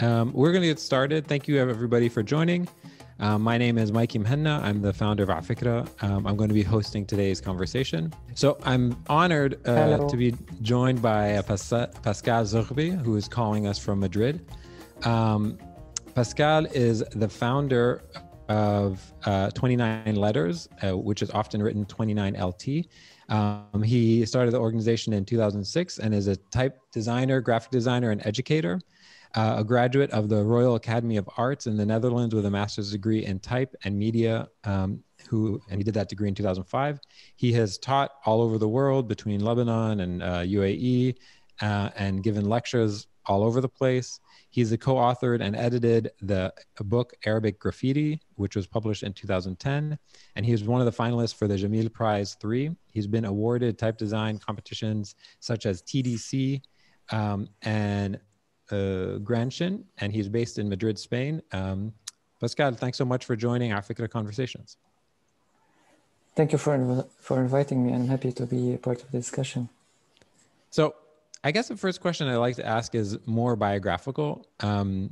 Um, we're going to get started. Thank you, everybody, for joining. Um, my name is Mikey Muhanna. I'm the founder of Afikra. Um, I'm going to be hosting today's conversation. So I'm honored uh, to be joined by uh, Pascal Zoghbi, who is calling us from Madrid. Um, Pascal is the founder of uh, 29 Letters, uh, which is often written 29LT. Um, he started the organization in 2006 and is a type designer, graphic designer, and educator uh, a graduate of the Royal Academy of Arts in the Netherlands with a master's degree in type and media. Um, who and he did that degree in 2005. He has taught all over the world between Lebanon and uh, UAE, uh, and given lectures all over the place. He's a co-authored and edited the book Arabic Graffiti, which was published in 2010, and he was one of the finalists for the Jameel Prize three. He's been awarded type design competitions such as TDC um, and uh, and he's based in Madrid, Spain. Um, Pascal, thanks so much for joining Afikra Conversations. Thank you for, for inviting me. I'm happy to be a part of the discussion. So, I guess the first question I'd like to ask is more biographical. Um,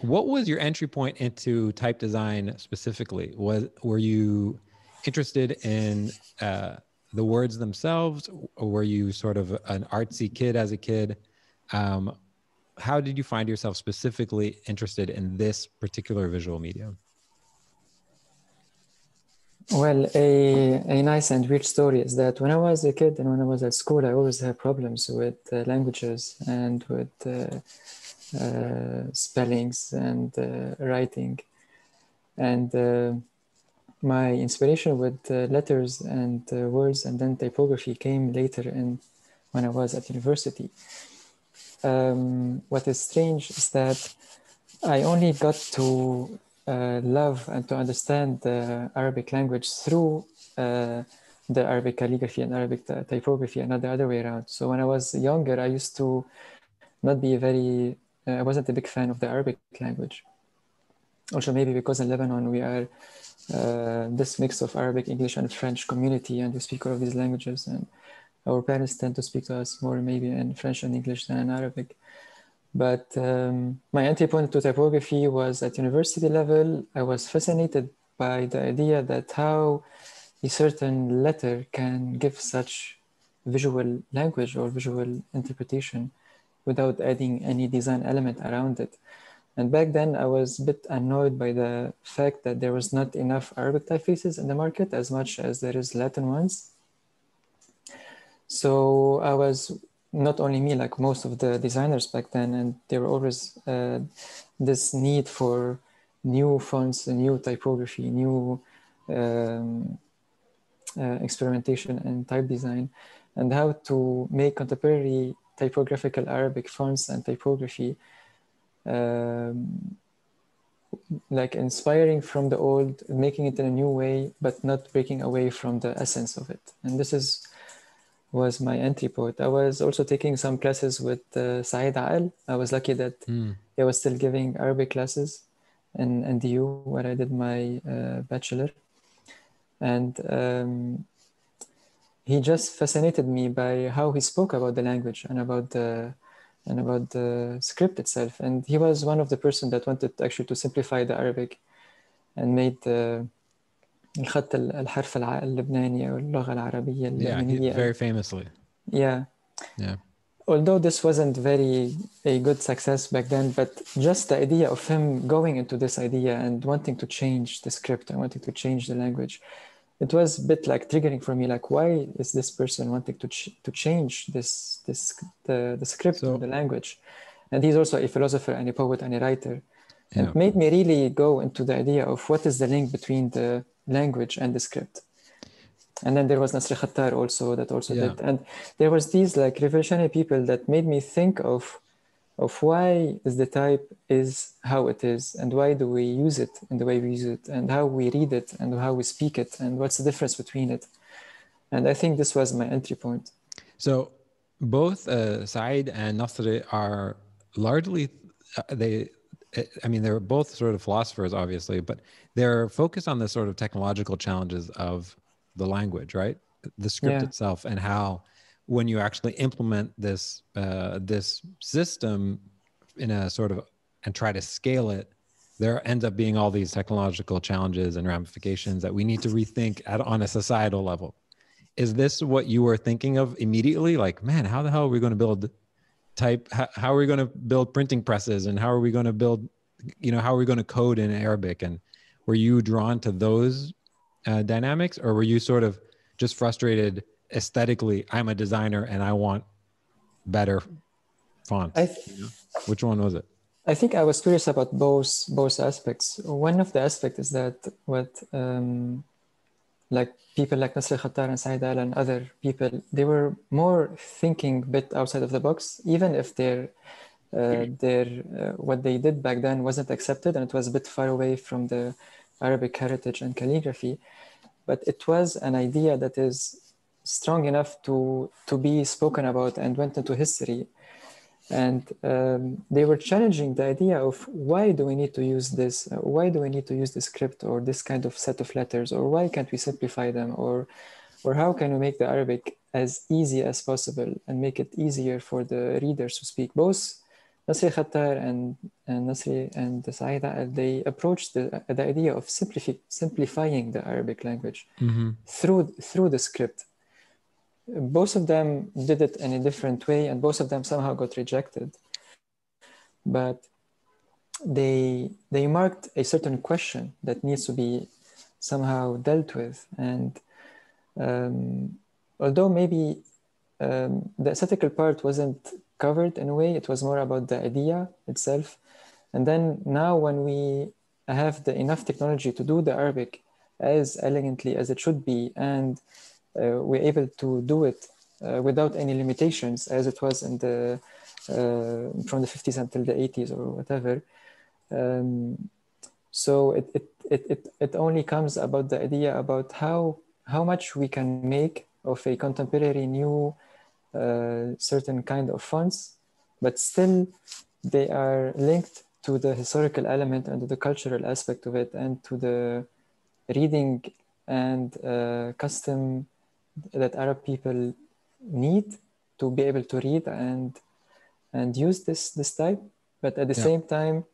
what was your entry point into type design specifically? Was were you interested in uh, the words themselves, or were you sort of an artsy kid as a kid? Um, how did you find yourself specifically interested in this particular visual medium? Well, a, a nice and weird story is that when I was a kid and when I was at school, I always had problems with uh, languages and with uh, uh, spellings and uh, writing. And uh, my inspiration with uh, letters and words and then typography came later in when I was at university um, what is strange is that I only got to uh, love and to understand the Arabic language through uh, the Arabic calligraphy and Arabic typography and not the other way around. So when I was younger, I used to not be very, uh, I wasn't a big fan of the Arabic language. Also, maybe because in Lebanon we are uh, this mix of Arabic, English, and French community, and we speak all of these languages. And our parents tend to speak to us more maybe in French and English than in Arabic. But um, my entry point to typography was at university level. I was fascinated by the idea that how a certain letter can give such visual language or visual interpretation without adding any design element around it. And back then, I was a bit annoyed by the fact that there was not enough Arabic typefaces in the market as much as there is Latin ones. So I was not only me, like most of the designers back then, and there were always uh, this need for new fonts, new typography, new um, uh, experimentation and type design, and how to make contemporary typographical Arabic fonts and typography um, like inspiring from the old, making it in a new way, but not breaking away from the essence of it. And this is was my entry point. I was also taking some classes with uh, Saeed Akl. I was lucky that mm. he was still giving Arabic classes in NDU where I did my uh, bachelor. And um, he just fascinated me by how he spoke about the language and about the and about the script itself. And he was one of the person that wanted actually to simplify the Arabic and made the الخط الحرف اللبناني أو اللغة العربية اللبنانية. Yeah, very famously. Yeah. Yeah. Although this wasn't very a good success back then, but just the idea of him going into this idea and wanting to change the script and wanting to change the language, it was a bit like triggering for me. Like, why is this person wanting to ch- to change this this the the script so, the language? And he's also a philosopher and a poet and a writer. Yeah. It made me really go into the idea of what is the link between the language and the script. And then there was Nasr Khattar also that also yeah. did and there was these like revolutionary people that made me think of of why is the type is how it is and why do we use it in the way we use it and how we read it and how we speak it and what's the difference between it. And i think this was my entry point. So both uh, Said and Nasr are largely uh, they I mean, they're both sort of philosophers, obviously, but they're focused on the sort of technological challenges of the language, right? The script yeah. itself, and how when you actually implement this uh, this system in a sort of and try to scale it, there ends up being all these technological challenges and ramifications that we need to rethink at, on a societal level. Is this what you were thinking of immediately? Like, man, how the hell are we going to build type? How, how are we going to build printing presses? And how are we going to build, you know, how are we going to code in Arabic? And were you drawn to those uh, dynamics or were you sort of just frustrated aesthetically? I'm a designer and I want better fonts. Th- you know? Which one was it? I think I was curious about both both aspects. One of the aspects is that what um, like people like Nasri Khattar and Saeed Akl and other people, they were more thinking a bit outside of the box, even if their uh, their uh, what they did back then wasn't accepted and it was a bit far away from the Arabic heritage and calligraphy. But it was an idea that is strong enough to to be spoken about and went into history and um, they were challenging the idea of why do we need to use this uh, why do we need to use the script or this kind of set of letters or why can't we simplify them or or how can we make the arabic as easy as possible and make it easier for the readers to speak both Nasri Khattar and, and Nasri and Saida, they approached the, the idea of simplify, simplifying the Arabic language mm-hmm. through, through the script both of them did it in a different way and both of them somehow got rejected. But they they marked a certain question that needs to be somehow dealt with. And um, although maybe um, the aesthetical part wasn't covered in a way it was more about the idea itself. And then now when we have the enough technology to do the arabic as elegantly as it should be and we're able to do it uh, without any limitations as it was in the uh, from the 50s until the 80s or whatever. Um, so it, it, it, it, it only comes about the idea about how, how much we can make of a contemporary new uh, certain kind of fonts, but still they are linked to the historical element and to the cultural aspect of it and to the reading and uh, custom that Arab people need to be able to read and and use this this type, but at the yeah. same time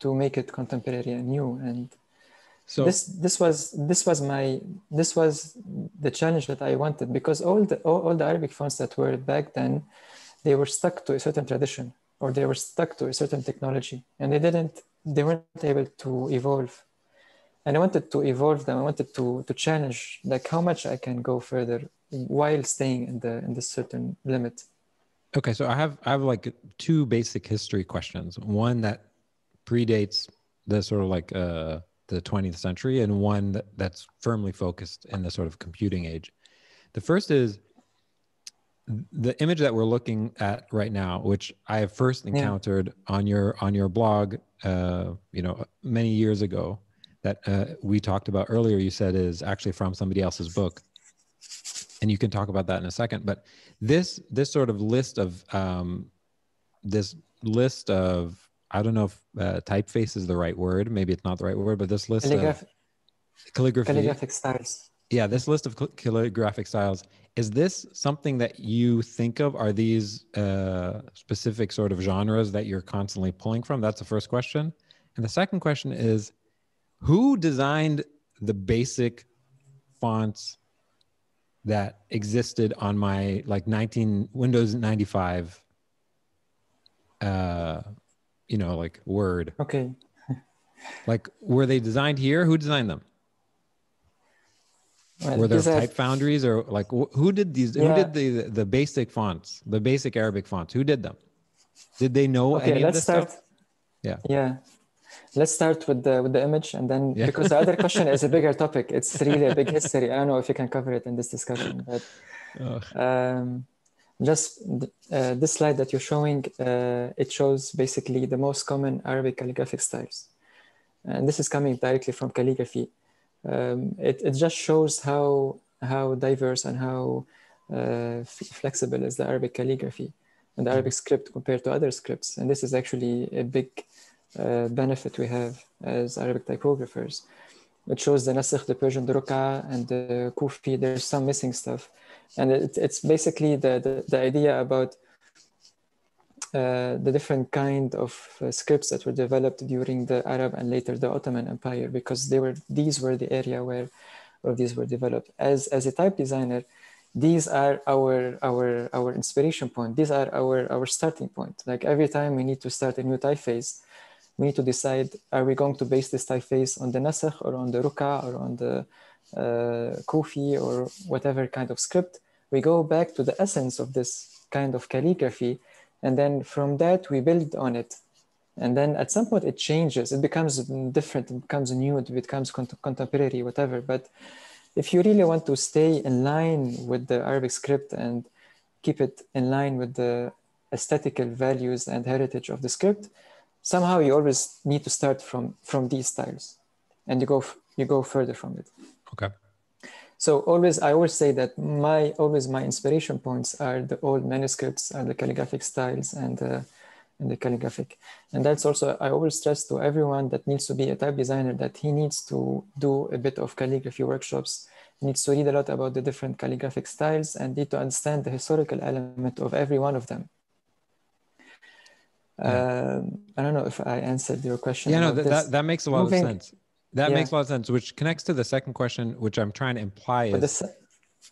to make it contemporary and new. And so this this was this was my this was the challenge that I wanted because all the all, all the Arabic fonts that were back then, they were stuck to a certain tradition or they were stuck to a certain technology and they didn't they weren't able to evolve and I wanted to evolve them. I wanted to to challenge like how much I can go further while staying in the in the certain limit. Okay, so I have I have like two basic history questions. One that predates the sort of like uh, the 20th century, and one that, that's firmly focused in the sort of computing age. The first is the image that we're looking at right now, which I have first encountered yeah. on your on your blog, uh, you know, many years ago that uh, we talked about earlier, you said is actually from somebody else's book, and you can talk about that in a second. But this this sort of list of um, this list of I don't know if uh, typeface is the right word. Maybe it's not the right word, but this list Calligraph- of calligraphy, calligraphic styles. Yeah, this list of calligraphic styles is this something that you think of? Are these uh, specific sort of genres that you're constantly pulling from? That's the first question. And the second question is who designed the basic fonts that existed on my like 19 Windows 95 uh you know like word? Okay. Like were they designed here? Who designed them? Well, were there type foundries or like who did these yeah. who did the the basic fonts the basic arabic fonts? Who did them? Did they know okay, any let's of this start stuff? yeah. Yeah let's start with the with the image and then yeah. because the other question is a bigger topic. It's really a big history. I don't know if you can cover it in this discussion but um, just uh, this slide that you're showing uh, it shows basically the most common arabic calligraphic styles. And this is coming directly from calligraphy. Um, it, it just shows how how diverse and how uh, flexible is the arabic calligraphy and the arabic script compared to other scripts. And this is actually a big uh, benefit we have as Arabic typographers. It shows the Nasikh, the Persian, the Ruka, and the Kufi. There's some missing stuff. And it, it's basically the, the, the, idea about uh, the different kind of uh, scripts that were developed during the Arab and later the Ottoman Empire, because they were these were the area where of these were developed. As as a type designer, these are our our our inspiration point. These are our our starting point. Like every time we need to start a new typeface, we need to decide: Are we going to base this typeface on the Nasakh or on the Ruka or on the uh, Kufi or whatever kind of script? We go back to the essence of this kind of calligraphy and then from that we build on it. And then at some point it changes. It becomes different it becomes new it becomes contemporary whatever. But if you really want to stay in line with the arabic script and keep it in line with the aesthetical values and heritage of the script somehow you always need to start from from these styles and you go you go further from it okay so always, I always say that my always my inspiration points are the old manuscripts and the calligraphic styles and uh, and the calligraphic. And that's also I always stress to everyone that needs to be a type designer that he needs to do a bit of calligraphy workshops, needs to read a lot about the different calligraphic styles, and need to understand the historical element of every one of them. Um, I don't know if I answered your question. Yeah, no, that, that, that makes a lot Moving, of sense. That yeah. makes a lot of sense, which connects to the second question, which I'm trying to imply is the,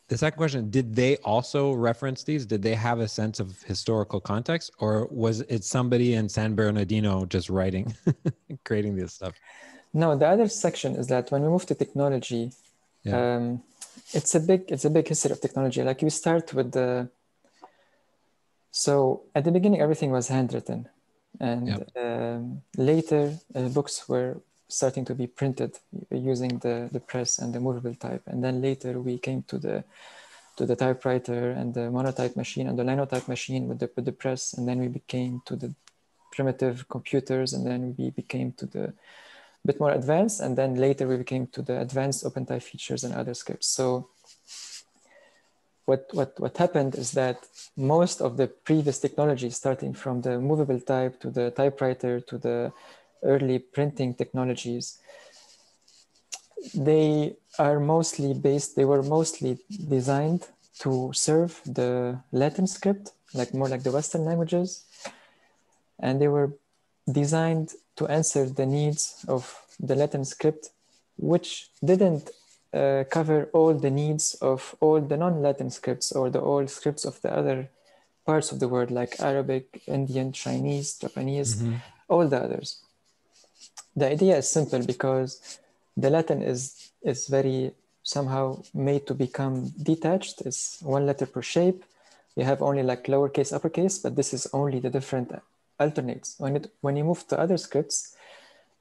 the second question Did they also reference these? Did they have a sense of historical context, or was it somebody in San Bernardino just writing, creating this stuff? No, the other section is that when we move to technology, yeah. um, it's a big it's a big history of technology. Like we start with the so at the beginning everything was handwritten, and yep. um, later uh, books were starting to be printed using the, the press and the movable type. And then later we came to the to the typewriter and the monotype machine and the linotype machine with the, with the press. And then we became to the primitive computers and then we became to the bit more advanced. And then later we became to the advanced OpenType features and other scripts. So what, what, what happened is that most of the previous technology, starting from the movable type to the typewriter to the early printing technologies, they are mostly based, they were mostly designed to serve the Latin script, like more like the Western languages. And they were designed to answer the needs of the Latin script, which didn't uh, cover all the needs of all the non-Latin scripts or the old scripts of the other parts of the world, like Arabic, Indian, Chinese, Japanese, mm-hmm. all the others the idea is simple because the Latin is is very somehow made to become detached. It's one letter per shape. You have only like lowercase, uppercase, but this is only the different alternates. When it when you move to other scripts,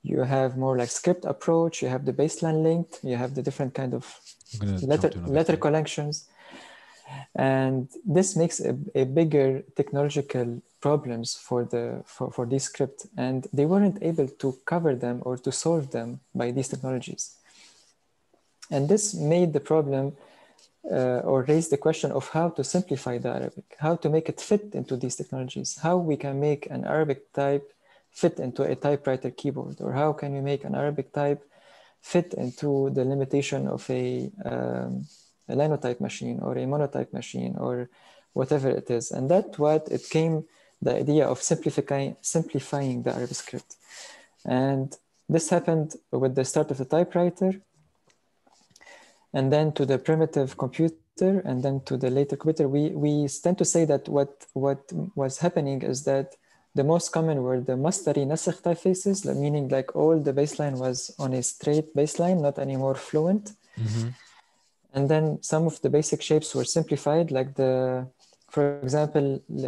you have more like script approach. You have the baseline linked. You have the different kind of letter letter collections, and this makes a, a bigger technological problems for the for, for this script and they weren't able to cover them or to solve them by these technologies and this made the problem uh, or raised the question of how to simplify the arabic how to make it fit into these technologies how we can make an arabic type fit into a typewriter keyboard or how can we make an arabic type fit into the limitation of a, um, a linotype machine or a monotype machine or whatever it is and that's what it came the idea of simplifying, simplifying the Arabic script. And this happened with the start of the typewriter, and then to the primitive computer, and then to the later computer. We, we tend to say that what, what was happening is that the most common were the Masdari Nasakh typefaces, meaning like all the baseline was on a straight baseline, not anymore fluent. Mm-hmm. And then some of the basic shapes were simplified, like the for example,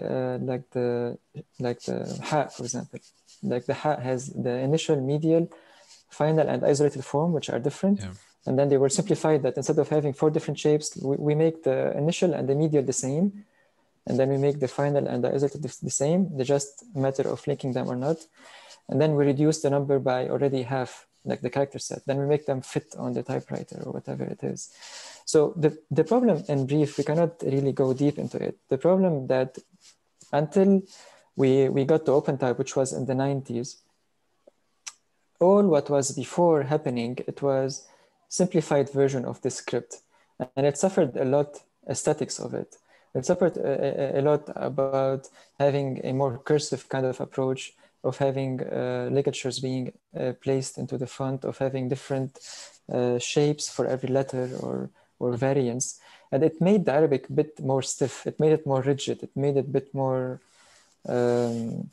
uh, like the like the ha, for example, like the ha has the initial, medial, final, and isolated form, which are different. Yeah. And then they were simplified that instead of having four different shapes, we, we make the initial and the medial the same, and then we make the final and the isolated the same. They're just a matter of linking them or not. And then we reduce the number by already half, like the character set. Then we make them fit on the typewriter or whatever it is. So the, the problem in brief, we cannot really go deep into it. The problem that until we, we got to OpenType, which was in the 90s, all what was before happening, it was simplified version of the script. And it suffered a lot aesthetics of it. It suffered a, a, lot about having a more cursive kind of approach, of having uh, ligatures being uh, placed into the font, of having different uh, shapes for every letter or, or variants. And it made the Arabic a bit more stiff. It made it more rigid. It made it a bit more um,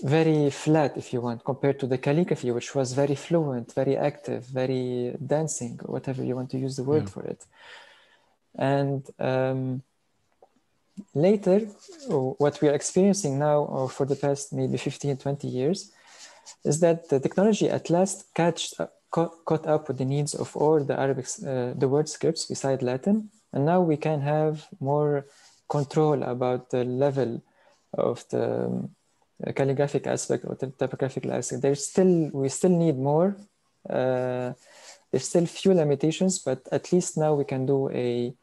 very flat, if you want, compared to the calligraphy, which was very fluent, very active, very dancing, whatever you want to use the word yeah. for it. And um, later, what we are experiencing now, or for the past maybe 15, 20 years, is that the technology at last catched, uh, caught, up with the needs of all the Arabic, uh, the word scripts beside Latin. And now we can have more control about the level of the um, calligraphic aspect or the typographical aspect. There's still, we still need more. Uh, there's still few limitations, but at least now we can do a,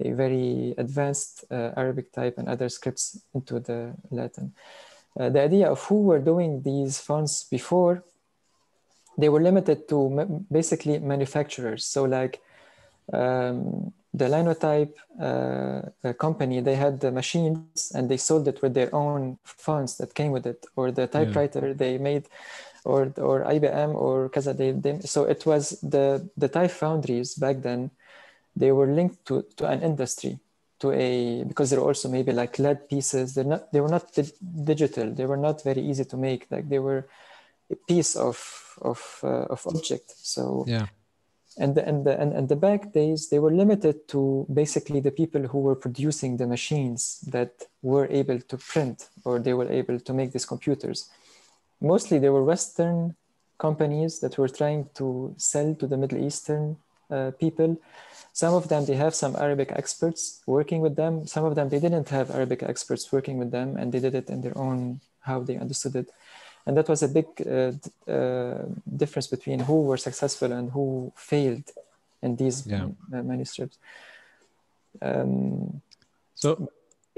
a very advanced uh, Arabic type and other scripts into the Latin. Uh, the idea of who were doing these fonts before, they were limited to ma basically manufacturers. So like um, the Linotype uh, company, they had the machines and they sold it with their own fonts that came with it, or the typewriter yeah. they made, or or IBM or Kaza. They, they, so it was the the type foundries back then. They were linked to to an industry, to a because they're also maybe like lead pieces. They're not they were not di- digital. They were not very easy to make. Like they were a piece of of uh, of object. So yeah and the, and, the, and, and the back days they were limited to basically the people who were producing the machines that were able to print or they were able to make these computers mostly they were western companies that were trying to sell to the middle eastern uh, people. Some of them they have some arabic experts working with them. Some of them they didn't have arabic experts working with them and they did it in their own how they understood it. And that was a big uh, uh, difference between who were successful and who failed in these yeah. manuscripts. Um, so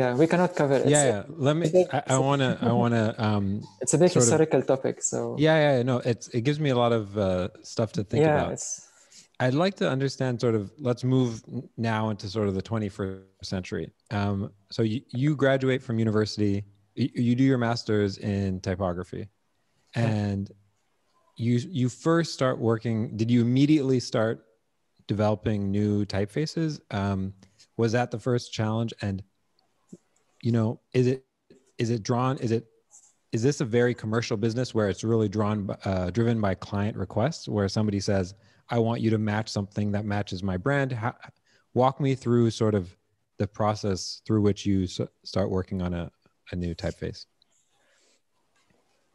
yeah we cannot cover it. Yeah, yeah. let me big, i want to i want to um it's a big historical of, topic so. Yeah yeah no it's it gives me a lot of uh, stuff to think yeah, about. it's, I'd like to understand sort of let's move now into sort of the 21st century. Um, so you, you graduate from university, you, you do your master's in typography and you you first start working did you immediately start developing new typefaces? Um, was that the first challenge? And you know is it is it drawn is it is this a very commercial business where it's really drawn uh, driven by client requests where somebody says i want you to match something that matches my brand How, walk me through sort of the process through which you start working on a, a new typeface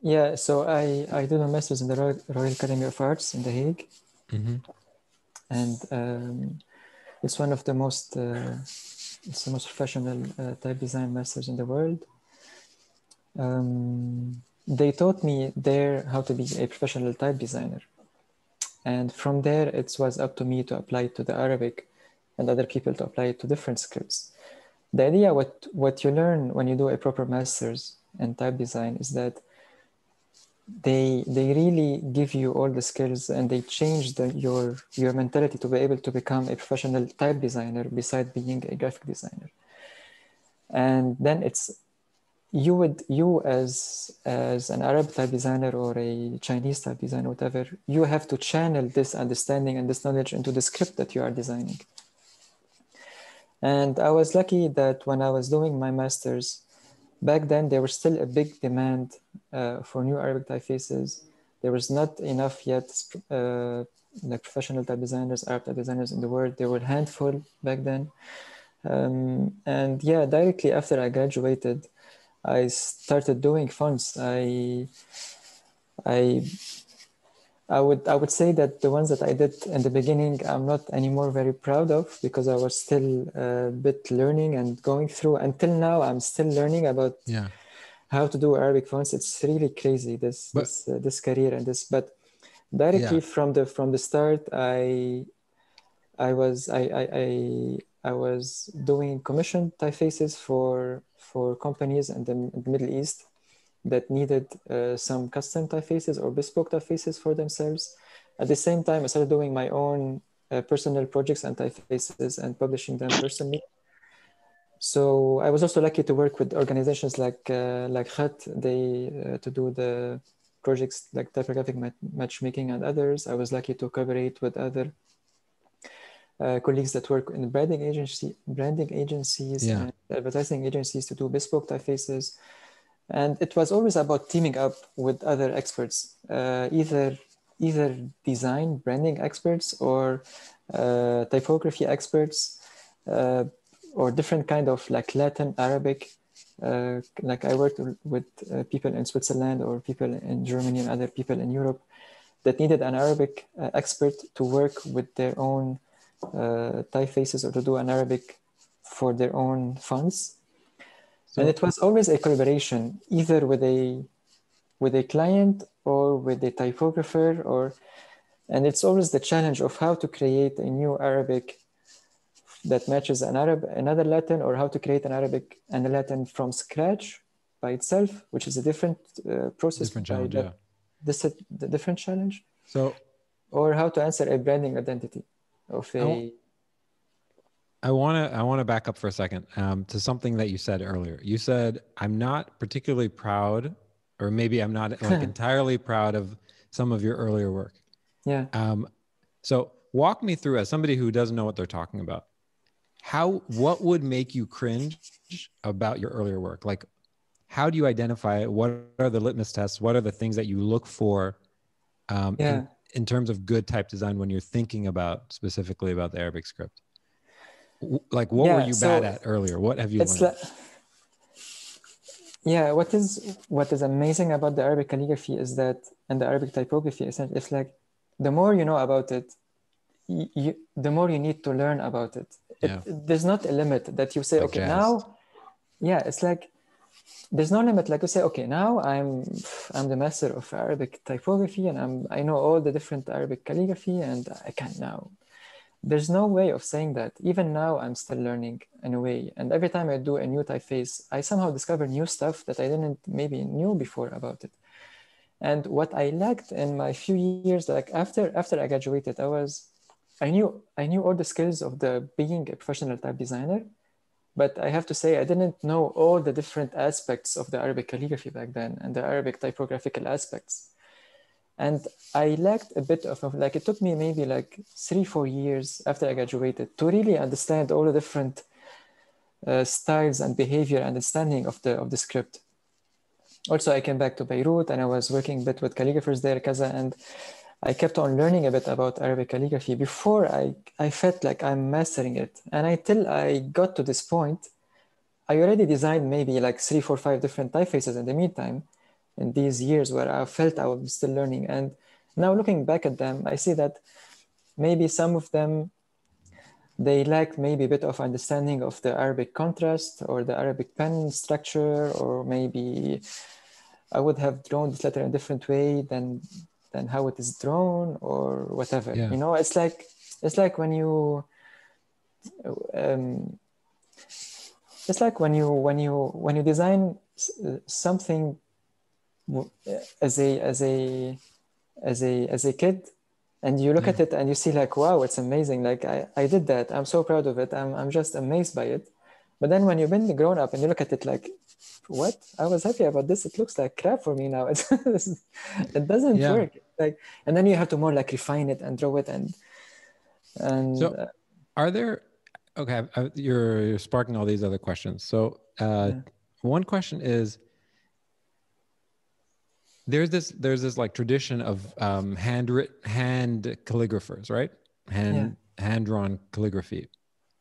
yeah, so I, I did my master's in the Royal, Royal Academy of Arts in The Hague. Mm-hmm. And um, it's one of the most, uh, it's the most professional uh, type design masters in the world. Um, they taught me there how to be a professional type designer. And from there, it was up to me to apply it to the Arabic and other people to apply it to different scripts. The idea, what, what you learn when you do a proper master's in type design is that they they really give you all the skills and they change the, your your mentality to be able to become a professional type designer beside being a graphic designer. And then it's you would you as as an arab type designer or a chinese type designer whatever you have to channel this understanding and this knowledge into the script that you are designing. And i was lucky that when i was doing my masters back then there was still a big demand uh, for new Arabic typefaces. There was not enough yet uh, like professional type designers, Arab type designers in the world. There were a handful back then. Um, and yeah, directly after I graduated, I started doing fonts. I I I would I would say that the ones that I did in the beginning I'm not anymore very proud of because I was still a bit learning and going through until now I'm still learning about yeah how to do Arabic fonts. It's really crazy this but, this, uh, this career and this but directly yeah. from the from the start I I was I I, I I was doing commission typefaces for for companies in the, in the Middle East that needed uh, some custom typefaces or bespoke typefaces for themselves. At the same time, I started doing my own uh, personal projects and typefaces and publishing them personally. so I was also lucky to work with organizations like uh, like Khatt, they uh, to do the projects like typographic matchmaking and others. I was lucky to collaborate with other uh, colleagues that work in branding agency, branding agencies, yeah. and advertising agencies to do bespoke typefaces. And it was always about teaming up with other experts, uh, either either design branding experts or uh, typography experts, uh, or different kind of like Latin Arabic. Uh, like I worked with uh, people in Switzerland or people in Germany and other people in Europe that needed an Arabic expert to work with their own uh, typefaces or to do an Arabic for their own funds. So, and it was always a collaboration, either with a with a client or with a typographer, or and it's always the challenge of how to create a new Arabic that matches an Arab another Latin, or how to create an Arabic and a Latin from scratch by itself, which is a different uh, process. Different challenge, yeah. This is the different challenge. So, or how to answer a branding identity of a I want to I want to back up for a second um, to something that you said earlier. You said I'm not particularly proud, or maybe I'm not like entirely proud of some of your earlier work. Yeah. Um, so walk me through as somebody who doesn't know what they're talking about. How what would make you cringe about your earlier work? Like, how do you identify it? What are the litmus tests? What are the things that you look for? Um, yeah. in, in terms of good type design when you're thinking about specifically about the Arabic script? Like, what yeah, were you so bad at earlier? What have you learned? Like, yeah, what is what is amazing about the Arabic calligraphy is that, and the Arabic typography is that it's like, the more you know about it, you, the more you need to learn about it. it Yeah. There's not a limit that you say, Like okay, jazz. now, yeah, it's like there's no limit like you say okay now i'm i'm the master of arabic typography and i'm i know all the different arabic calligraphy and i can now there's no way of saying that. Even now i'm still learning in a way. And every time i do a new typeface i somehow discover new stuff that i didn't maybe knew before about it. And what i lacked in my few years like after after i graduated i was i knew i knew all the skills of the being a professional type designer but I have to say, I didn't know all the different aspects of the Arabic calligraphy back then and the Arabic typographical aspects. And I lacked a bit of, like, it took me maybe like three, four years after I graduated to really understand all the different uh, styles and behavior understanding of the, of the script. Also, I came back to Beirut and I was working a bit with calligraphers there, Kaza, and I kept on learning a bit about Arabic calligraphy before I, I felt like I'm mastering it. And until I got to this point, I already designed maybe like three, four, five different typefaces in the meantime in these years where I felt I was still learning. And now looking back at them, I see that maybe some of them they lacked maybe a bit of understanding of the Arabic contrast or the Arabic pen structure, or maybe I would have drawn this letter in a different way than than how it is drawn or whatever Yeah. you know it's like it's like when you um, it's like when you when you when you design something as a as a as a as a kid and you look at it and you see like wow it's amazing like I, I did that i'm so proud of it I'm, I'm just amazed by it but then when you've been grown up and you look at it like what i was happy about this it looks like crap for me now it's, it doesn't Yeah. work like and then you have to more like refine it and draw it and and So- uh, Are there? Okay, you're, you're sparking all these other questions. So, uh, Yeah. one question is: there's this there's this like tradition of um, hand hand calligraphers, right? Hand hand drawn calligraphy.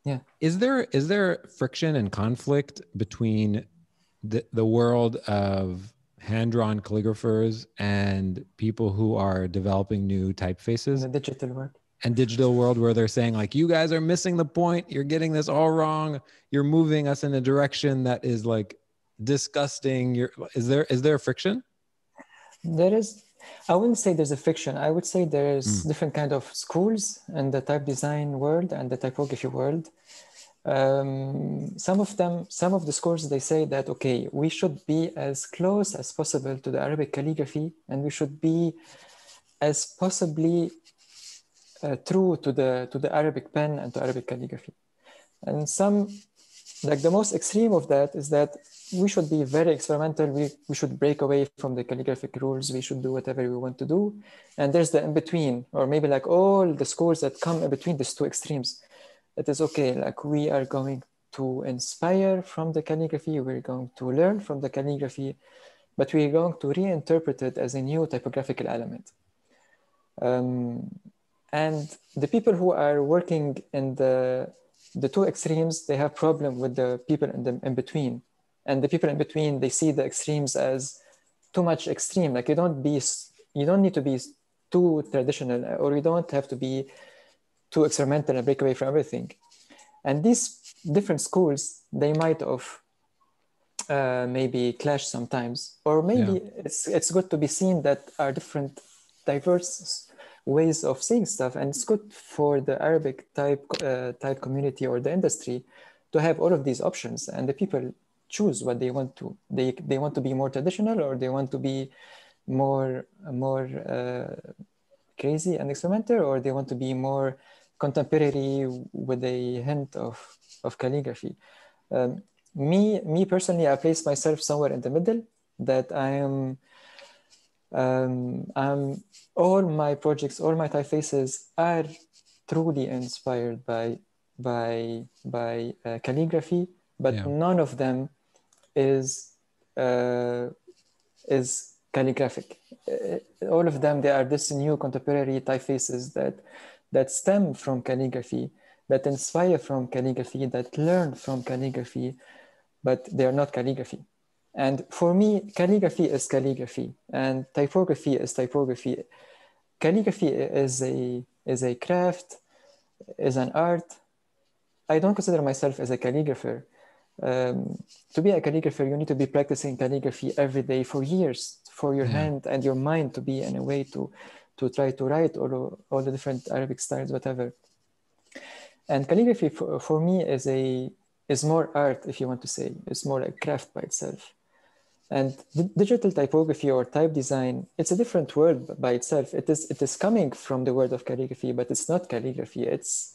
Yeah. Is there is there friction and conflict between the the world of hand drawn calligraphers and people who are developing new typefaces? in the digital world and digital world where they're saying like you guys are missing the point you're getting this all wrong you're moving us in a direction that is like disgusting you're is there is there friction there is i wouldn't say there's a fiction. I would say there's Mm. different kind of schools in the type design world and the typography world. Um, some of them some of the schools they say that okay we should be as close as possible to the arabic calligraphy and we should be as possibly uh, true to the to the arabic pen and to arabic calligraphy. And some like the most extreme of that is that we should be very experimental. We, we should break away from the calligraphic rules. We should do whatever we want to do. And there's the in between, or maybe like all the schools that come in between these two extremes. It is okay. Like we are going to inspire from the calligraphy. We're going to learn from the calligraphy, but we're going to reinterpret it as a new typographical element. Um, and the people who are working in the the two extremes, they have problem with the people in the in between and the people in between they see the extremes as too much extreme. Like you don't be you don't need to be too traditional or you don't have to be too experimental and break away from everything. And these different schools they might have uh, maybe clash sometimes. Or maybe yeah. it's it's good to be seen that are different diverse ways of seeing stuff. And it's good for the arabic type uh, type community or the industry to have all of these options. And the people choose what they want to they they want to be more traditional or they want to be more more uh, crazy and experimental or they want to be more contemporary with a hint of of calligraphy um, me me personally i place myself somewhere in the middle that i am um, I'm all my projects, all my typefaces are truly inspired by by by uh, calligraphy, but yeah. none of them is uh, is calligraphic. Uh, all of them, they are this new contemporary typefaces that that stem from calligraphy, that inspire from calligraphy, that learn from calligraphy, but they are not calligraphy. And for me, calligraphy is calligraphy, and typography is typography. Calligraphy is a is a craft, is an art. I don't consider myself as a calligrapher um, to be a calligrapher, you need to be practicing calligraphy every day for years for your yeah. hand and your mind to be in a way to to try to write all, all the different Arabic styles, whatever. And calligraphy for, for me is a is more art, if you want to say. It's more like craft by itself. And digital typography or type design, it's a different world by itself. It is it is coming from the world of calligraphy, but it's not calligraphy. It's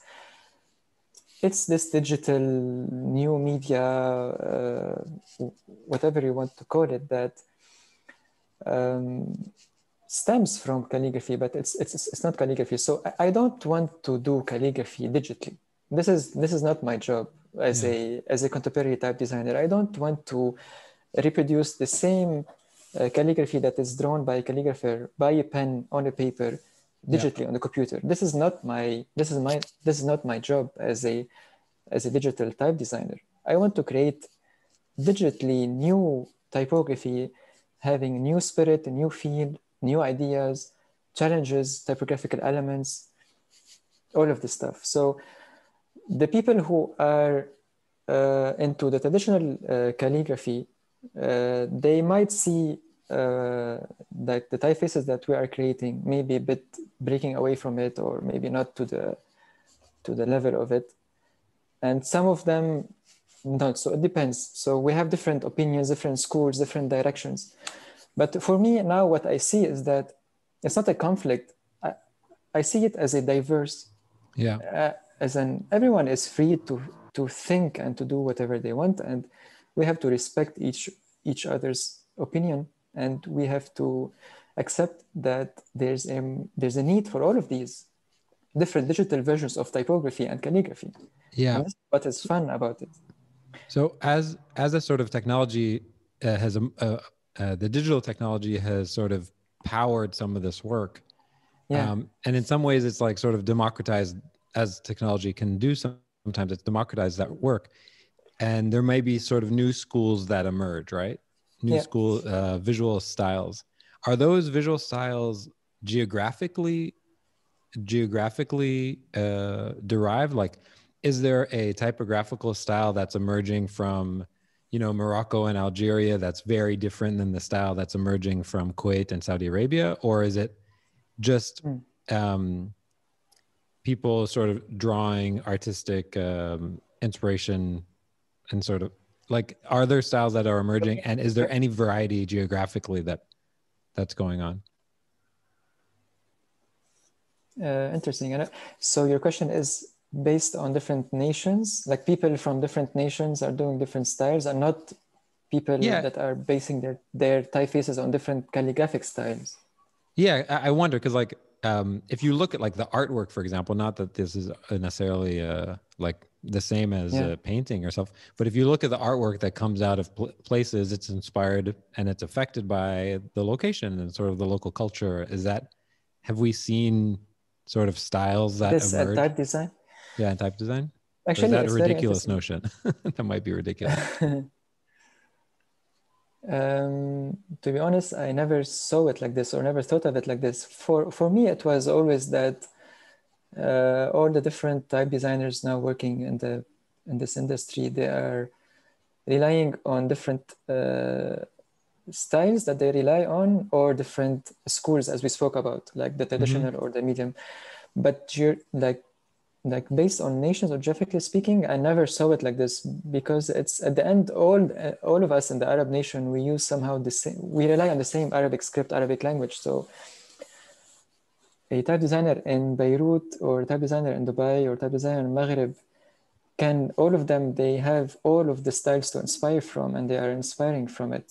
it's this digital new media, uh, whatever you want to call it, that um, stems from calligraphy, but it's, it's, it's not calligraphy. So I, I, don't want to do calligraphy digitally. This is, this is not my job as, yeah. a, as a contemporary type designer. I don't want to reproduce the same uh, calligraphy that is drawn by a calligrapher by a pen on a paper digitally yeah. on the computer. This is not my this is my this is not my job as a as a digital type designer. I want to create digitally new typography, having new spirit, a new feel, new ideas, challenges, typographical elements, all of this stuff. So the people who are uh, into the traditional uh, calligraphy, uh, they might see uh, that the typefaces that we are creating maybe a bit breaking away from it or maybe not to the to the level of it. And some of them not so it depends. So we have different opinions different schools different directions. But for me now what i see is that it's not a conflict. I, I see it as a diverse yeah. uh, as an everyone is free to to think and to do whatever they want. And we have to respect each each other's opinion and we have to accept that there's a, there's a need for all of these different digital versions of typography and calligraphy. Yeah. what is fun about it. So as as a sort of technology uh, has a, uh, uh, the digital technology has sort of powered some of this work. Yeah. Um, and in some ways it's like sort of democratized as technology can do sometimes it's democratized that work. And there may be sort of new schools that emerge, right? New yeah. school uh, visual styles. Are those visual styles geographically geographically uh, derived? Like, is there a typographical style that's emerging from, you know, Morocco and Algeria that's very different than the style that's emerging from Kuwait and Saudi Arabia, or is it just mm. um, people sort of drawing artistic um, inspiration and sort of like are there styles that are emerging and is there any variety geographically that that's going on? Uh, interesting and so your question is based on different nations? Like people from different nations are doing different styles and not people yeah. that are basing their their typefaces on different calligraphic styles? Yeah i wonder because like um, if you look at like the artwork for example not that this is necessarily uh, like the same as yeah. a painting or stuff but if you look at the artwork that comes out of pl- places it's inspired and it's affected by the location and sort of the local culture is that have we seen sort of styles that this emerge? type design yeah, and type design. Actually, is that a ridiculous notion? that might be ridiculous. um, to be honest, I never saw it like this or never thought of it like this. For for me, it was always that uh, all the different type designers now working in the in this industry, they are relying on different uh, styles that they rely on or different schools, as we spoke about, like the mm-hmm. traditional mm-hmm. or the medium. But you're like like based on nations or geographically speaking i never saw it like this because it's at the end all all of us in the arab nation we use somehow the same we rely on the same arabic script arabic language so a type designer in beirut or type designer in dubai or type designer in maghreb can all of them they have all of the styles to inspire from and they are inspiring from it.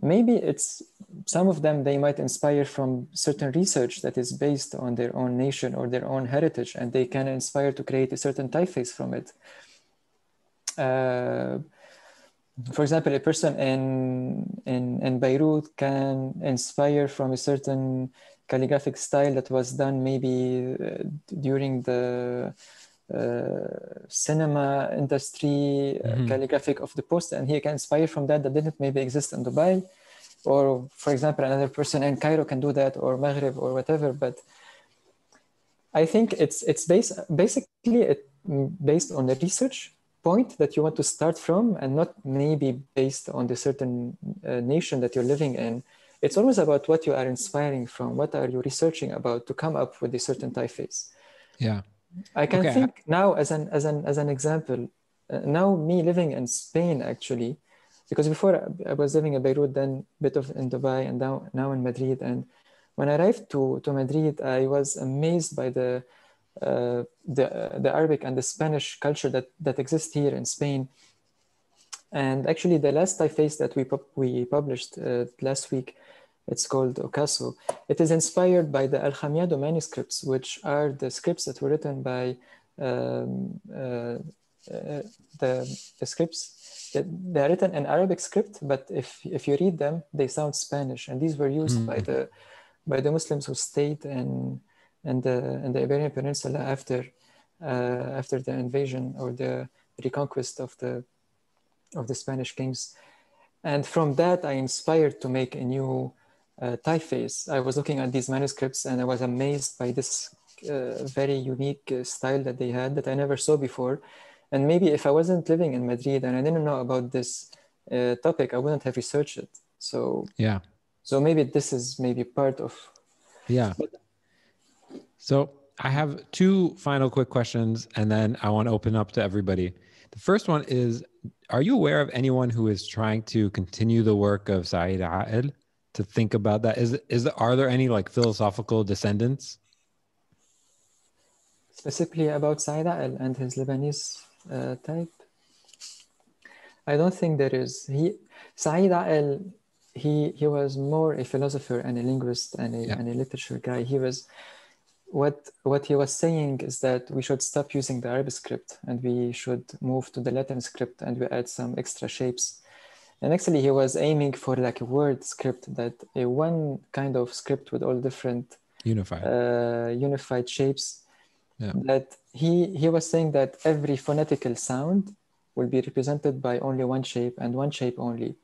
Maybe it's some of them they might inspire from certain research that is based on their own nation or their own heritage and they can inspire to create a certain typeface from it. Uh, for example a person in, in in beirut can inspire from a certain calligraphic style that was done maybe uh, during the uh, cinema industry, uh, mm-hmm. calligraphic of the post, and he can inspire from that that didn't maybe exist in Dubai, or for example, another person in Cairo can do that, or Maghreb, or whatever. But I think it's it's based basically it, based on the research point that you want to start from, and not maybe based on the certain uh, nation that you're living in. It's always about what you are inspiring from, what are you researching about to come up with a certain typeface. Yeah. I can okay. think now as an as an as an example. Uh, now me living in Spain actually, because before I was living in Beirut, then a bit of in Dubai, and now now in Madrid. And when I arrived to to Madrid, I was amazed by the uh, the uh, the Arabic and the Spanish culture that that exists here in Spain. And actually, the last typeface that we we published uh, last week it's called Ocaso. It is inspired by the Aljamiado manuscripts, which are the scripts that were written by um, uh, uh, the, the scripts. They are written in Arabic script, but if, if you read them, they sound Spanish. And these were used mm. by the by the Muslims who stayed in, in, the, in the Iberian Peninsula after, uh, after the invasion or the reconquest of the, of the Spanish kings. And from that, I inspired to make a new uh, typeface. I was looking at these manuscripts and I was amazed by this uh, very unique uh, style that they had that I never saw before. And maybe if I wasn't living in Madrid and I didn't know about this uh, topic, I wouldn't have researched it. So yeah. So maybe this is maybe part of. Yeah. So I have two final quick questions, and then I want to open up to everybody. The first one is: Are you aware of anyone who is trying to continue the work of Saeed Akl? To think about that. Is is are there any like philosophical descendants? Specifically about Saeed and his Lebanese uh, type. I don't think there is. He Saeed Akl, he he was more a philosopher and a linguist and a, yeah. and a literature guy. He was what what he was saying is that we should stop using the Arabic script and we should move to the Latin script and we add some extra shapes and actually he was aiming for like a word script that a one kind of script with all different unified. uh, unified shapes yeah. that he he was saying that every phonetical sound will be represented by only one shape and one shape only.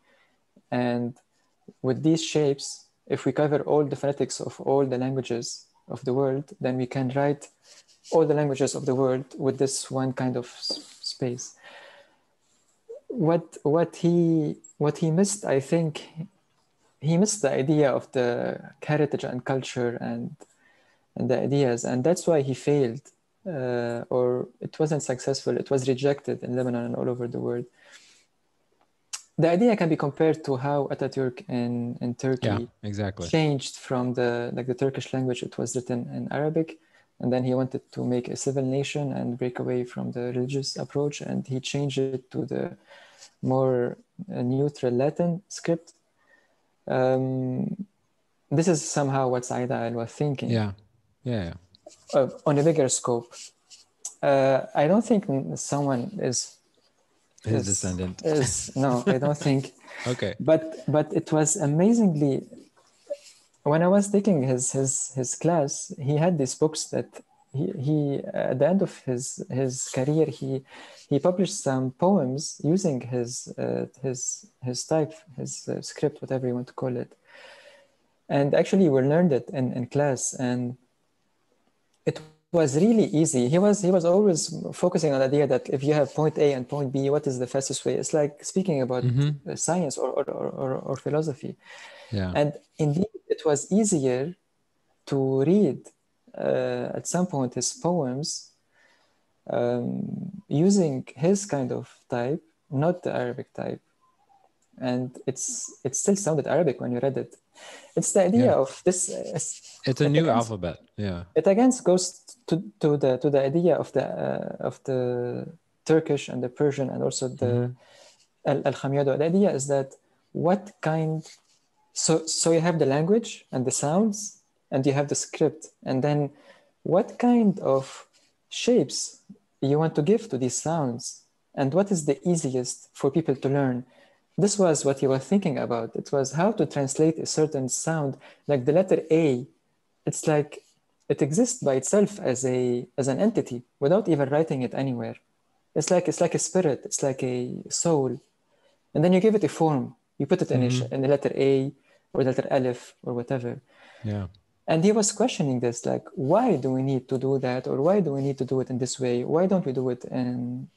And with these shapes if we cover all the phonetics of all the languages of the world then we can write all the languages of the world with this one kind of space what what he what he missed, I think, he missed the idea of the heritage and culture and and the ideas, and that's why he failed, uh, or it wasn't successful. It was rejected in Lebanon and all over the world. The idea can be compared to how Ataturk in, in Turkey yeah, exactly. changed from the like the Turkish language. It was written in Arabic, and then he wanted to make a civil nation and break away from the religious approach and he changed it to the more uh, neutral latin script. Um, this is somehow what Saeed Akl was thinking. Yeah. Yeah, yeah. Uh, on a bigger scope. Uh, i don't think someone is his is, descendant. is no i don't think. Okay. But but it was amazingly when I was taking his his his class, he had these books that he, he at the end of his his career he he published some poems using his uh, his his type his uh, script whatever you want to call it and actually we learned it in, in class and it was really easy he was he was always focusing on the idea that if you have point a and point b what is the fastest way it's like speaking about mm-hmm. science or or, or, or philosophy yeah. and indeed it was easier to read uh, at some point his poems um, using his kind of type, not the Arabic type. And it's it still sounded Arabic when you read it. It's the idea yeah. of this. It's, it's a new against, alphabet. Yeah. It again goes to, to the to the idea of the uh, of the Turkish and the Persian and also the mm-hmm. aljamiado. The idea is that what kind so so you have the language and the sounds and you have the script. And then what kind of shapes you want to give to these sounds? And what is the easiest for people to learn? This was what he was thinking about. It was how to translate a certain sound like the letter a. It's like it exists by itself as a as an entity without even writing it anywhere. It's like it's like a spirit. It's like a soul. And then you give it a form. You put it in, mm-hmm. a, in the letter a or the letter Aleph or whatever. Yeah. And he was questioning this, like, why do we need to do that, or why do we need to do it in this way? Why don't we do it in?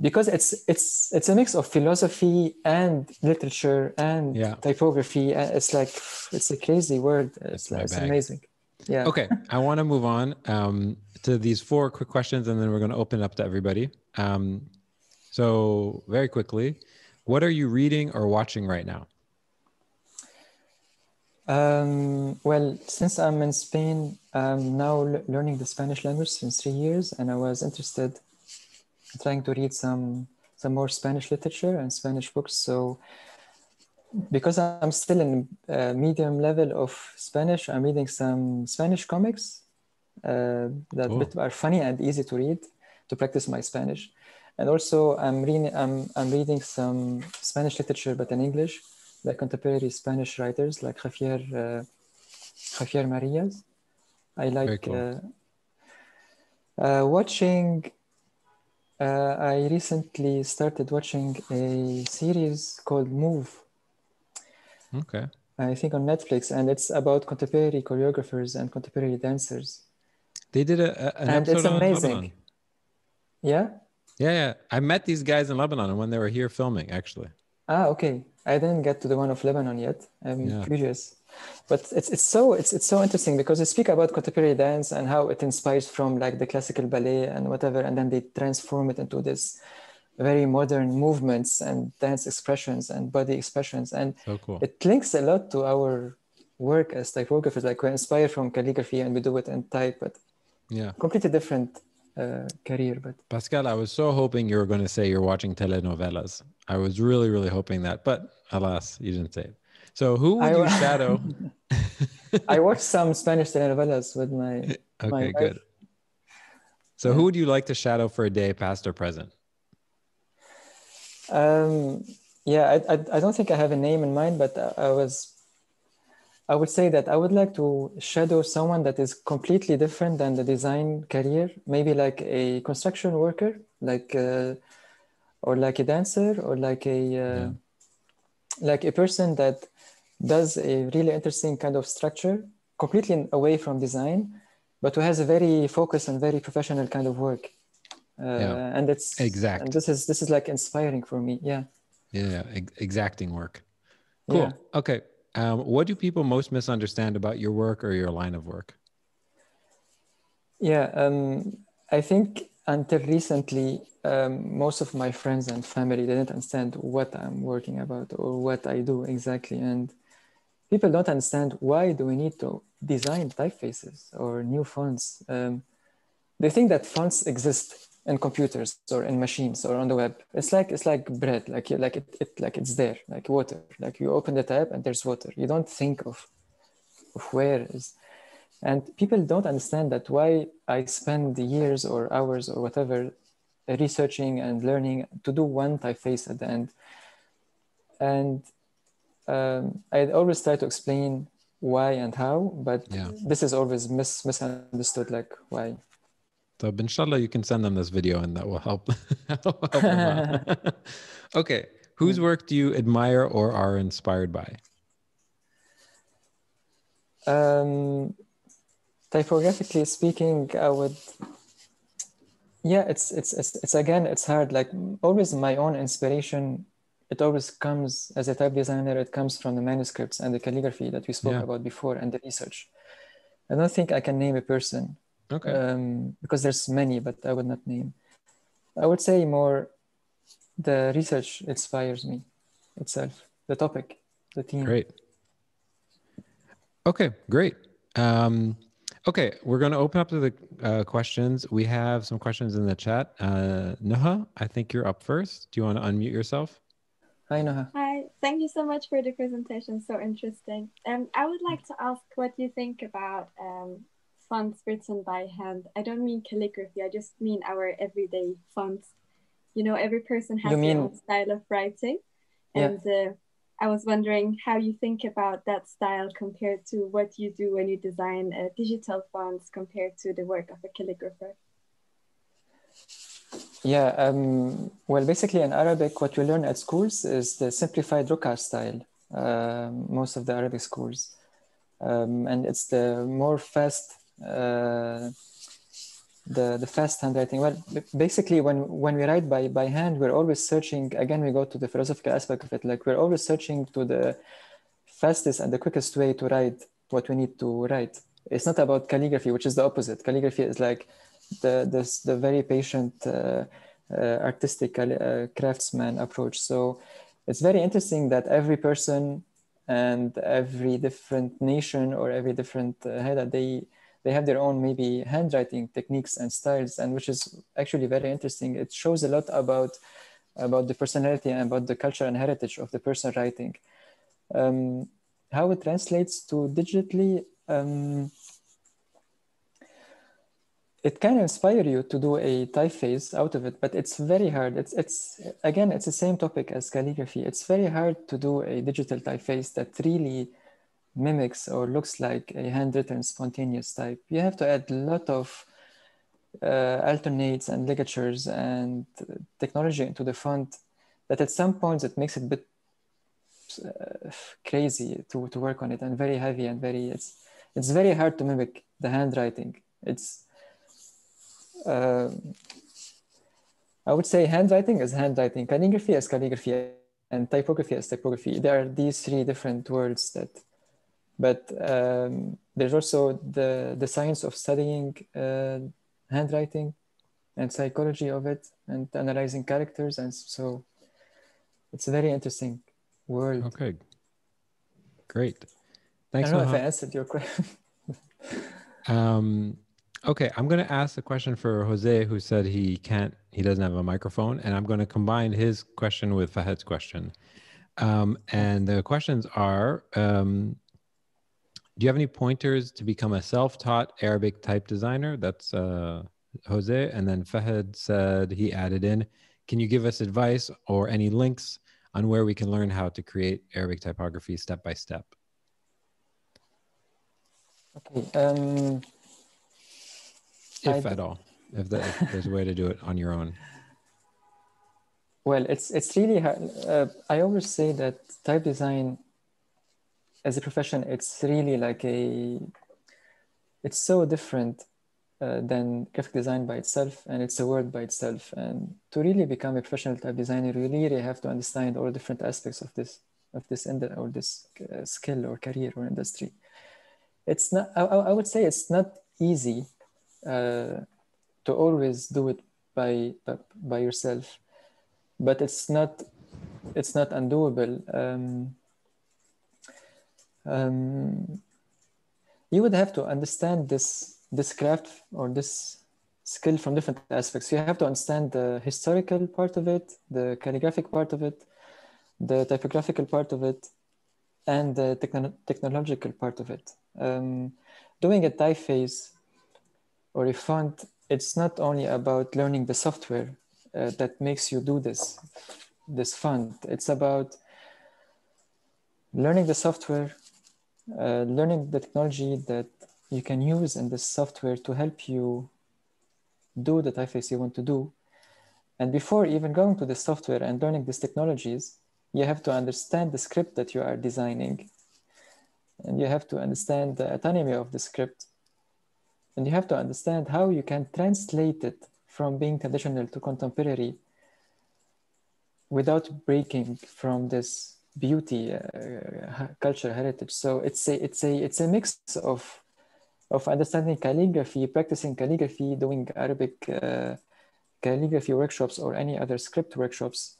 Because it's it's it's a mix of philosophy and literature and yeah. typography. It's like it's a crazy word. It's, like, it's amazing. Yeah. Okay, I want to move on um, to these four quick questions, and then we're going to open it up to everybody. Um, so very quickly, what are you reading or watching right now? Um, well, since I'm in Spain, I'm now learning the Spanish language since three years, and I was interested in trying to read some some more Spanish literature and Spanish books. So, because I'm still in a medium level of Spanish, I'm reading some Spanish comics uh, that cool. are funny and easy to read to practice my Spanish. And also, I'm reading I'm, I'm reading some Spanish literature, but in English like contemporary Spanish writers like Javier uh, Javier Marias. I like cool. uh, uh, watching. Uh, I recently started watching a series called Move. Okay. I think on Netflix, and it's about contemporary choreographers and contemporary dancers. They did a, a an and it's amazing. Yeah. Yeah, yeah. I met these guys in Lebanon when they were here filming, actually. Ah, okay. I didn't get to the one of Lebanon yet. I'm yeah. curious, but it's it's so it's it's so interesting because they speak about contemporary dance and how it inspires from like the classical ballet and whatever, and then they transform it into this very modern movements and dance expressions and body expressions, and so cool. it links a lot to our work as typographers. Like we're inspired from calligraphy and we do it in type, but yeah, completely different uh, career. But Pascal, I was so hoping you were going to say you're watching telenovelas. I was really, really hoping that, but alas, you didn't say it. So who would I, you shadow? I watched some Spanish telenovelas with my. okay, my good. So who would you like to shadow for a day, past or present? Um, yeah, I, I, I don't think I have a name in mind, but I, I was I would say that I would like to shadow someone that is completely different than the design career, maybe like a construction worker, like uh, or like a dancer, or like a uh, yeah. Like a person that does a really interesting kind of structure, completely away from design, but who has a very focused and very professional kind of work. Uh, yeah. And it's exact. And this is this is like inspiring for me. Yeah. Yeah, exacting work. Cool. Yeah. Okay. Um, what do people most misunderstand about your work or your line of work? Yeah, um, I think until recently, um, most of my friends and family didn't understand what I'm working about or what I do exactly. And people don't understand why do we need to design typefaces or new fonts. Um, they think that fonts exist in computers or in machines or on the web. It's like it's like bread, like like it, it like it's there, like water. Like you open the tap and there's water. You don't think of of where is and people don't understand that why I spend years or hours or whatever researching and learning to do one typeface at the end. And um, I always try to explain why and how, but yeah. this is always mis- misunderstood, like why. So inshallah, you can send them this video and that will help. help okay. Whose hmm. work do you admire or are inspired by? Um, typographically speaking, I would. Yeah, it's it's it's, it's again it's hard. Like always, my own inspiration. It always comes as a type designer. It comes from the manuscripts and the calligraphy that we spoke yeah. about before, and the research. I don't think I can name a person. Okay. Um, because there's many, but I would not name. I would say more. The research inspires me itself. The topic, the theme. Great. Okay, great. Um, Okay, we're going to open up to the uh, questions. We have some questions in the chat. Uh, Noha, I think you're up first. Do you want to unmute yourself? Hi, Noha. Hi, thank you so much for the presentation. So interesting. Um, I would like to ask what you think about um, fonts written by hand. I don't mean calligraphy. I just mean our everyday fonts. You know, every person has mean... their own style of writing, and yeah. uh, I was wondering how you think about that style compared to what you do when you design uh, digital fonts compared to the work of a calligrapher. Yeah, um, well, basically in Arabic, what we learn at schools is the simplified Ruk'a style, uh, most of the Arabic schools. Um, and it's the more fast uh, the the fast handwriting. Well basically when when we write by by hand we're always searching again we go to the philosophical aspect of it like we're always searching to the fastest and the quickest way to write what we need to write. It's not about calligraphy which is the opposite. Calligraphy is like the this the very patient uh, uh, artistic uh, craftsman approach. So it's very interesting that every person and every different nation or every different uh, head that they they have their own maybe handwriting techniques and styles and which is actually very interesting. It shows a lot about about the personality and about the culture and heritage of the person writing. Um, how it translates to digitally um, it can inspire you to do a typeface out of it but it's very hard. It's it's again it's the same topic as calligraphy. It's very hard to do a digital typeface that really mimics or looks like a handwritten spontaneous type. You have to add a lot of uh, alternates and ligatures and technology into the font that at some points it makes it a bit uh, crazy to, to work on it and very heavy and very it's it's very hard to mimic the handwriting. It's uh, I would say handwriting is handwriting. Calligraphy is calligraphy and typography is typography. There are these three different words that but um, there's also the, the science of studying uh, handwriting and psychology of it and analyzing characters. And so it's a very interesting world. Okay. Great. Thanks. I don't know if I answered your question. um, okay. I'm going to ask a question for Jose, who said he can't, he doesn't have a microphone. And I'm going to combine his question with Fahed's question. Um, and the questions are um, do you have any pointers to become a self-taught Arabic type designer? That's uh, Jose. And then Fahed said he added in, can you give us advice or any links on where we can learn how to create Arabic typography step by step? Okay. Um, if I, at all, if, the, if, there's a way to do it on your own. Well, it's it's really hard. Uh, I always say that type design as a profession, it's really like a, it's so different uh, than graphic design by itself, and it's a word by itself. And to really become a professional type designer, you really have to understand all different aspects of this, of this end or this uh, skill or career or industry. It's not. I, I would say it's not easy uh, to always do it by, by by yourself, but it's not it's not undoable. Um, um, you would have to understand this this craft or this skill from different aspects. You have to understand the historical part of it, the calligraphic part of it, the typographical part of it, and the techno technological part of it. Um, doing a typeface or a font, it's not only about learning the software uh, that makes you do this, this font. It's about learning the software, uh, learning the technology that you can use in this software to help you do the typeface you want to do. And before even going to the software and learning these technologies, you have to understand the script that you are designing. And you have to understand the autonomy of the script. And you have to understand how you can translate it from being traditional to contemporary without breaking from this beauty uh, culture heritage. So it's a it's a it's a mix of of understanding calligraphy practicing calligraphy doing arabic uh, calligraphy workshops or any other script workshops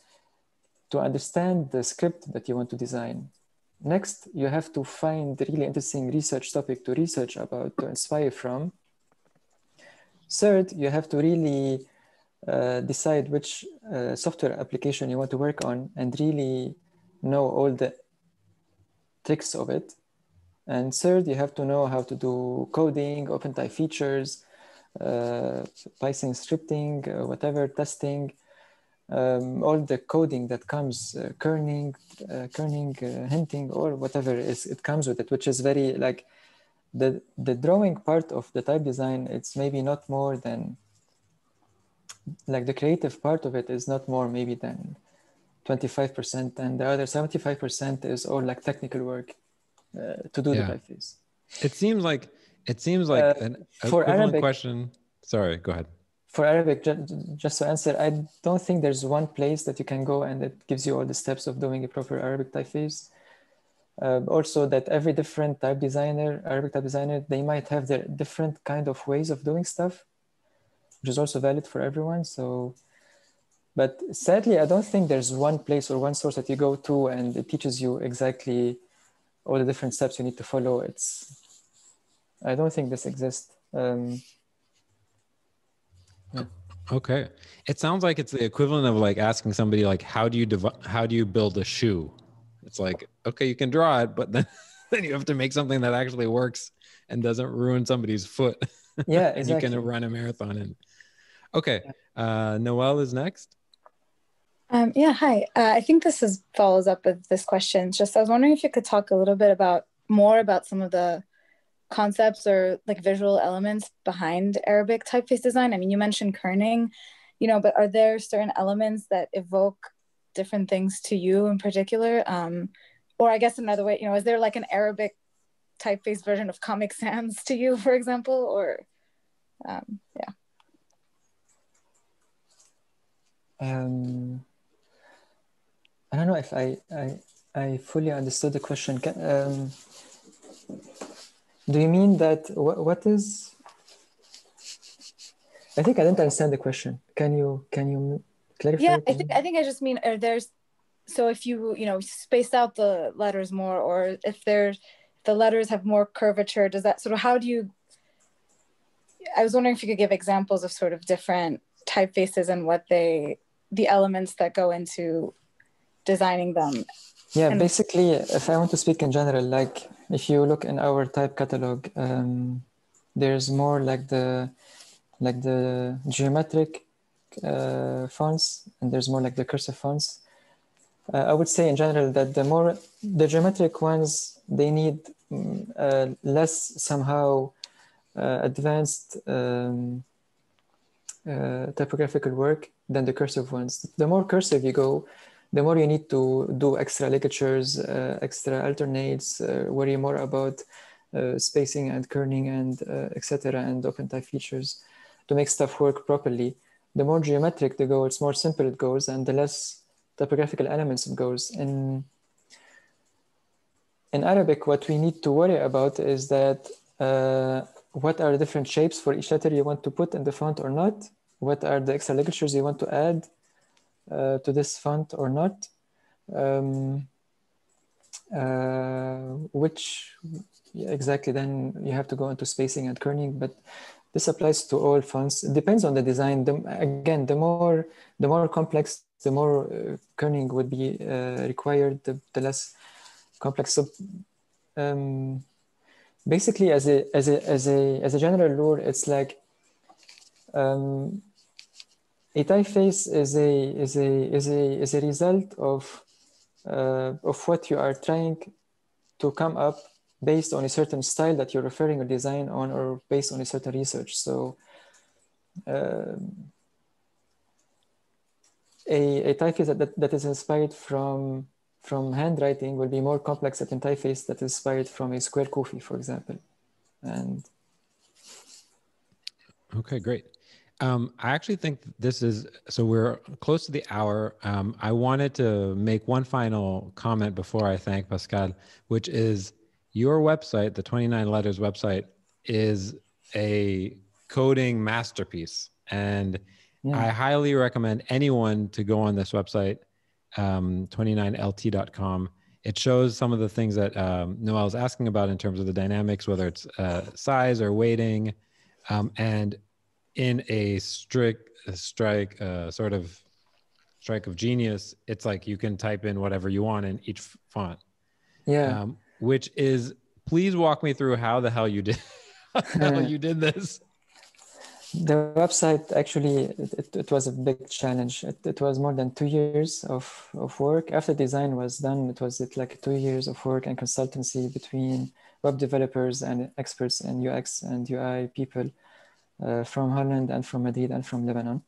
to understand the script that you want to design. Next you have to find really interesting research topic to research about to inspire from. Third you have to really uh, decide which uh, software application you want to work on and really know all the tricks of it. And third, you have to know how to do coding, OpenType features, uh, Python scripting, uh, whatever, testing, um, all the coding that comes, uh, kerning, uh, kerning, uh, hinting, or whatever is it comes with it, which is very like the the drawing part of the type design. It's maybe not more than like the creative part of it is not more maybe than 25% and the other 75% is all like technical work uh, to do yeah. the typeface it seems like it seems like uh, an for Arabic question sorry go ahead for Arabic, just to answer, I don't think there's one place that you can go and it gives you all the steps of doing a proper Arabic typeface. Uh, also, that every different type designer, Arabic type designer, they might have their different kind of ways of doing stuff, which is also valid for everyone. So but sadly, I don't think there's one place or one source that you go to and it teaches you exactly all the different steps you need to follow. It's, I don't think this exists. Um, yeah. Okay. It sounds like it's the equivalent of like asking somebody like, how do you, dev- how do you build a shoe? It's like, okay, you can draw it, but then, then you have to make something that actually works and doesn't ruin somebody's foot. Yeah, exactly. you can run a marathon and. Okay. Uh, Noel is next. Um, yeah, hi. Uh, I think this is follows up with this question. Just I was wondering if you could talk a little bit about more about some of the concepts or like visual elements behind Arabic typeface design. I mean, you mentioned kerning, you know, but are there certain elements that evoke different things to you in particular? Um, or I guess another way, you know, is there like an Arabic typeface version of Comic Sans to you, for example, or um, yeah. Um, I don't know if I I, I fully understood the question. Can, um, do you mean that what, what is? I think I didn't understand the question. Can you can you clarify? Yeah, I think I think I just mean are there's so if you you know space out the letters more, or if there's the letters have more curvature, does that sort of how do you? I was wondering if you could give examples of sort of different typefaces and what they the elements that go into designing them. Yeah and basically if i want to speak in general like if you look in our type catalog um, there's more like the like the geometric uh, fonts and there's more like the cursive fonts. Uh, i would say in general that the more the geometric ones they need mm, uh, less somehow uh, advanced um, uh, typographical work than the cursive ones. The more cursive you go the more you need to do extra ligatures, uh, extra alternates, uh, worry more about uh, spacing and kerning and uh, etc. and OpenType features to make stuff work properly. The more geometric the goes, more simple it goes, and the less typographical elements it goes. In in Arabic, what we need to worry about is that uh, what are the different shapes for each letter you want to put in the font or not? What are the extra ligatures you want to add? Uh, to this font or not. Um, uh, which exactly then you have to go into spacing and kerning, but this applies to all fonts. It depends on the design. The, again, the more the more complex, the more uh, kerning would be uh, required, the, the, less complex. So um, basically, as a as a as a as a general rule, it's like um, a typeface is a is a is a is a result of uh, of what you are trying to come up based on a certain style that you're referring a design on or based on a certain research. So um, a, a typeface that, that, that is inspired from from handwriting will be more complex than a typeface that is inspired from a square Kufi, for example. And okay, great. Um, I actually think this is so we're close to the hour. Um, I wanted to make one final comment before I thank Pascal, which is your website, the 29 letters website, is a coding masterpiece. And yeah. I highly recommend anyone to go on this website, um, 29lt.com. It shows some of the things that um, Noel is asking about in terms of the dynamics, whether it's uh, size or weighting. Um, and in a strict strike uh, sort of strike of genius it's like you can type in whatever you want in each font. Yeah. Um, which is please walk me through how the hell you did how you did this. The website actually it, it was a big challenge. It, it, was more than two years of, of work. After design was done it was it like two years of work and consultancy between web developers and experts in ux and ui people uh, from Holland and from Madrid and from Lebanon.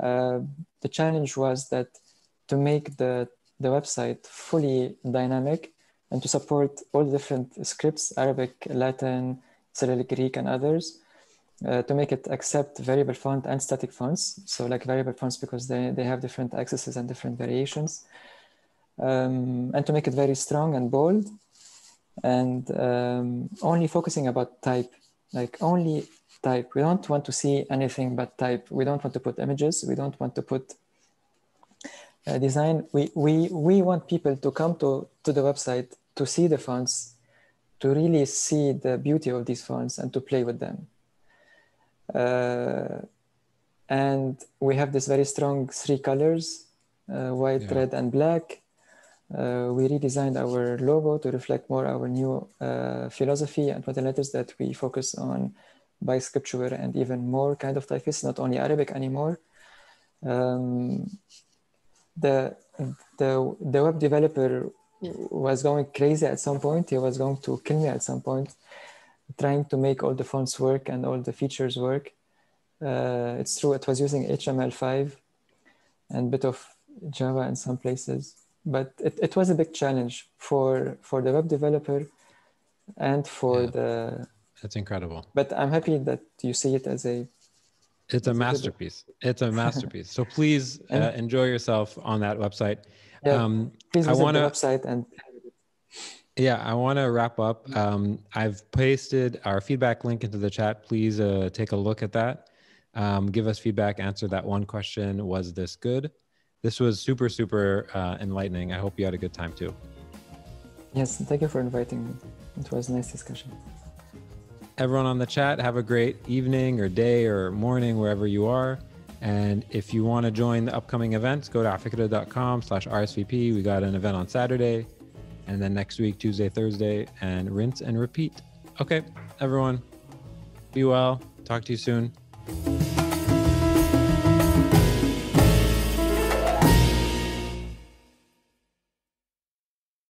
Uh, the challenge was that to make the, the website fully dynamic and to support all the different scripts, Arabic, Latin, Cyrillic, Greek, and others, uh, to make it accept variable font and static fonts. So like variable fonts because they, they have different accesses and different variations. Um, and to make it very strong and bold and um, only focusing about type, like only type. We don't want to see anything but type. We don't want to put images. We don't want to put uh, design. We, we, we want people to come to, to the website to see the fonts, to really see the beauty of these fonts and to play with them. Uh, and we have this very strong three colors, uh, white, yeah. red, and black. Uh, we redesigned our logo to reflect more our new uh, philosophy and what the letters that we focus on by scripture and even more kind of typeface, not only Arabic anymore. Um, the, the, the web developer was going crazy at some point. He was going to kill me at some point, trying to make all the fonts work and all the features work. Uh, it's true, it was using HTML5 and bit of Java in some places, but it, it was a big challenge for, for the web developer and for yeah. the that's incredible. But I'm happy that you see it as a. It's a masterpiece. It's a masterpiece. so please uh, enjoy yourself on that website. Yeah, um, please visit I wanna, the website and. Yeah, I want to wrap up. Um, I've pasted our feedback link into the chat. Please uh, take a look at that. Um, give us feedback. Answer that one question. Was this good? This was super, super uh, enlightening. I hope you had a good time too. Yes, thank you for inviting me. It was a nice discussion everyone on the chat, have a great evening or day or morning, wherever you are. And if you want to join the upcoming events, go to afikra.com slash RSVP. We got an event on Saturday and then next week, Tuesday, Thursday, and rinse and repeat. Okay, everyone, be well. Talk to you soon.